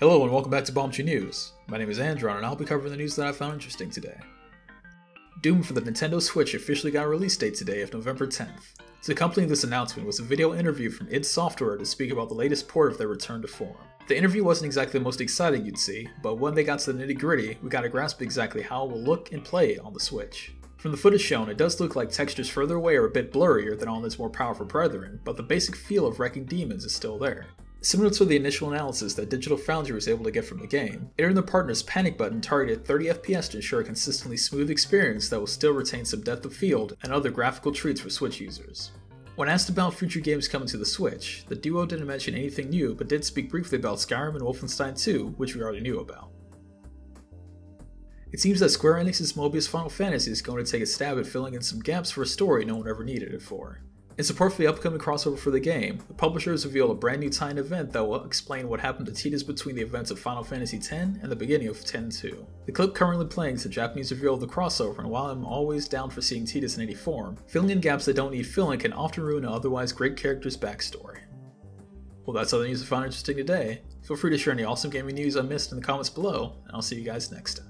Hello and welcome back to Bombchu News. My name is Andron and I'll be covering the news that I found interesting today. Doom for the Nintendo Switch officially got a release date today of November 10th. To accompany this announcement was a video interview from id Software to speak about the latest port of their return to form. The interview wasn't exactly the most exciting you'd see, but when they got to the nitty gritty, we got a grasp exactly how it will look and play on the Switch. From the footage shown, it does look like textures further away are a bit blurrier than on its more powerful brethren, but the basic feel of wrecking demons is still there. Similar to the initial analysis that Digital Foundry was able to get from the game, id and the partner's panic button targeted 30 FPS to ensure a consistently smooth experience that will still retain some depth of field and other graphical treats for Switch users. When asked about future games coming to the Switch, the duo didn't mention anything new but did speak briefly about Skyrim and Wolfenstein 2, which we already knew about. It seems that Square Enix's Mobius Final Fantasy is going to take a stab at filling in some gaps for a story no one ever needed it for. In support for the upcoming crossover for the game, the publishers revealed a brand new tie-in event that will explain what happened to Tidus between the events of Final Fantasy X and the beginning of X-2. The clip currently playing is a Japanese reveal of the crossover, and while I'm always down for seeing Tidus in any form, filling in gaps that don't need filling can often ruin an otherwise great character's backstory. Well, that's all the news I found interesting today. Feel free to share any awesome gaming news I missed in the comments below, and I'll see you guys next time.